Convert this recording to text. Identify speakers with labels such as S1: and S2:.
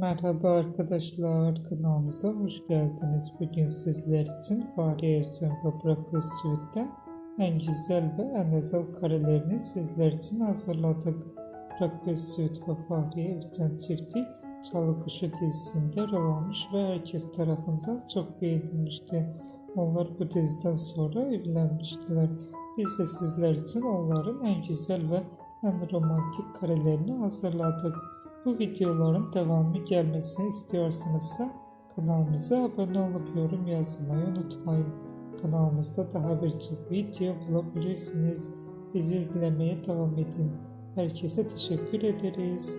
S1: Merhaba arkadaşlar, kanalımıza hoş geldiniz. Bugün sizler için Fahri Ercan ve Burak Özçivit'ten en güzel ve en özel karelerini sizler için hazırladık. Burak Özçivit ve Fahri Ercan çifti Çalı Kuşu dizisinde rol almış ve herkes tarafından çok beğenilmişti. Onlar bu diziden sonra evlenmiştiler. Biz de sizler için onların en güzel ve en romantik karelerini hazırladık. Bu videoların devamı gelmesini istiyorsanızsa kanalımıza abone olup yorum yazmayı unutmayın. Kanalımızda daha birçok video bulabilirsiniz. Bizi izlemeye devam edin. Herkese teşekkür ederiz.